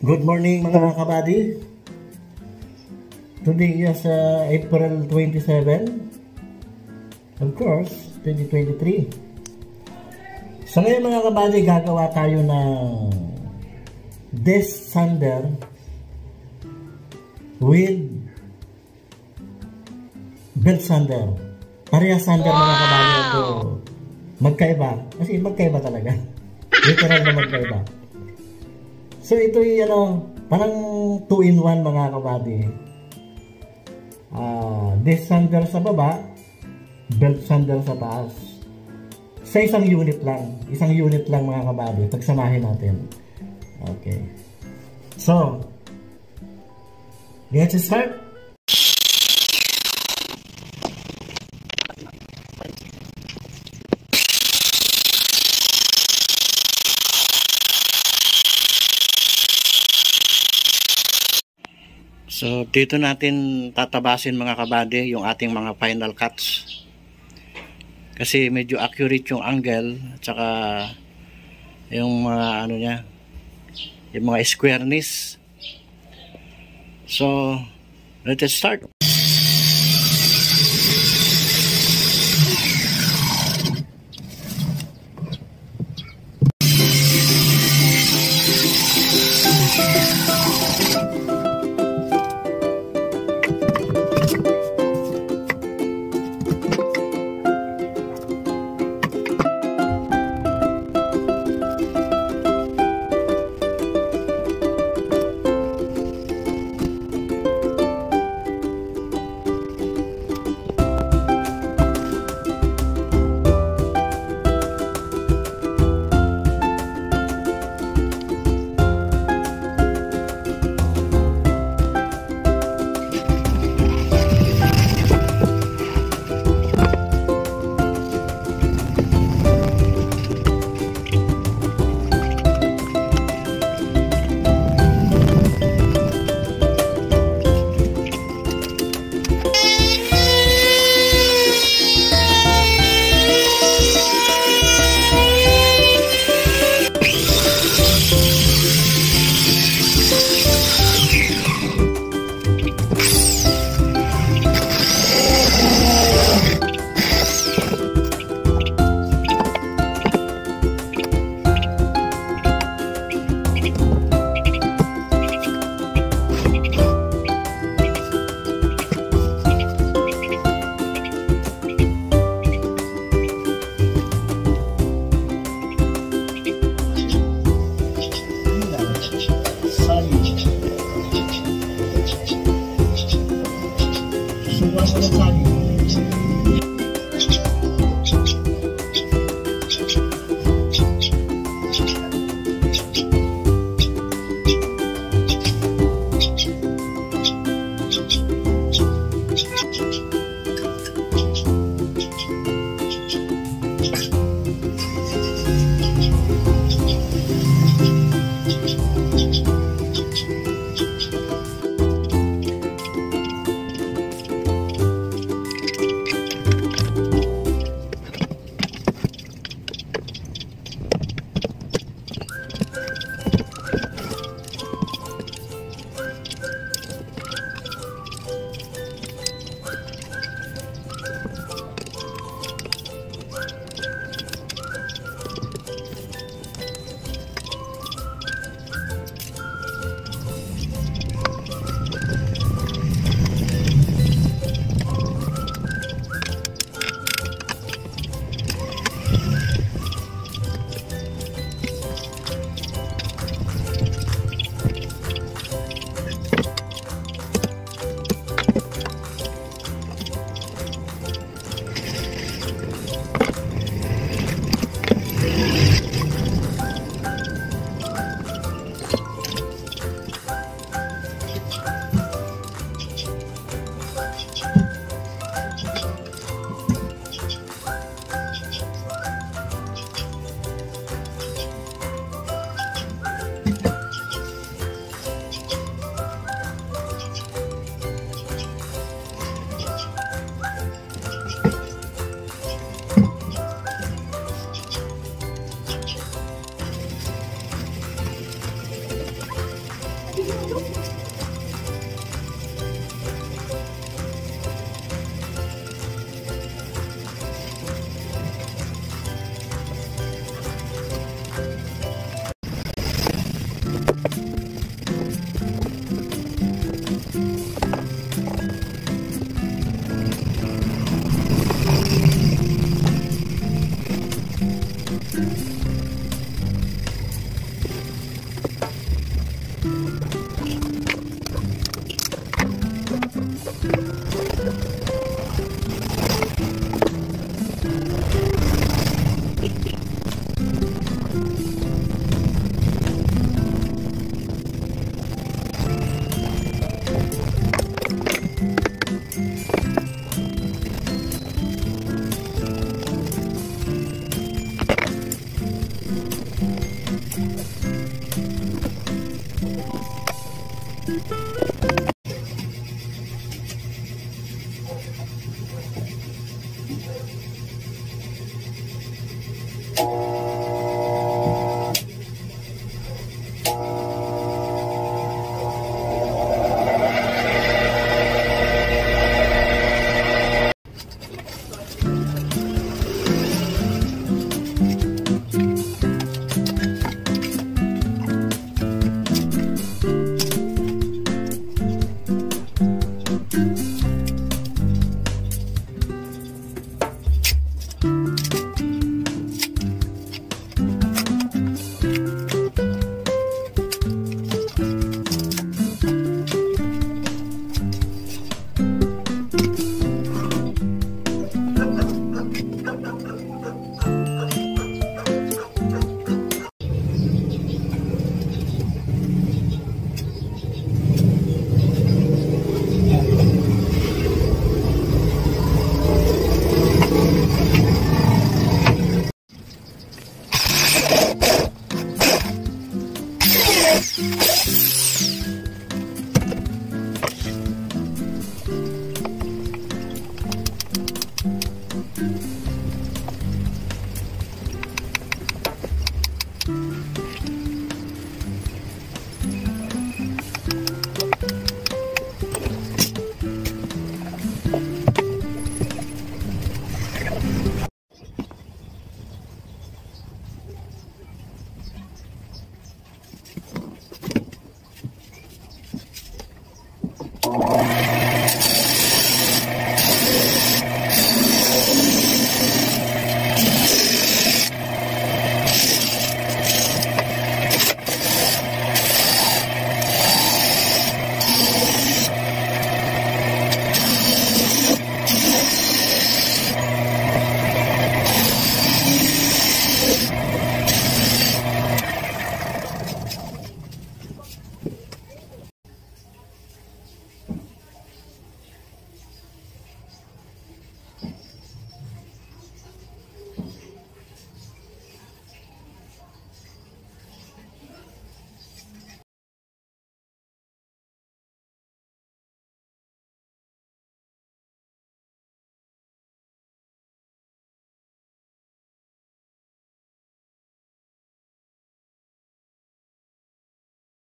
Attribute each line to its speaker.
Speaker 1: Good morning mga kabady. Today is uh, April 27. Of course, 2023. So ngayon mga kabady, gagawa tayo ng desk sander with belt sander. Parehas sander mga kabady. Magkaiba. Kasi magkaiba talaga. Literal na magkaiba. So ito yung ano, parang 2 in 1 mga kabady. Uh, this sander sa baba, belt sander sa taas. Sa isang unit lang. Isang unit lang mga kabady. Pagsamahin natin. Okay. So, let's start. So, dito natin tatabasin mga kabady yung ating mga final cuts. Kasi medyo accurate yung angle at saka yung mga ano niya, yung mga squareness. So, let's start.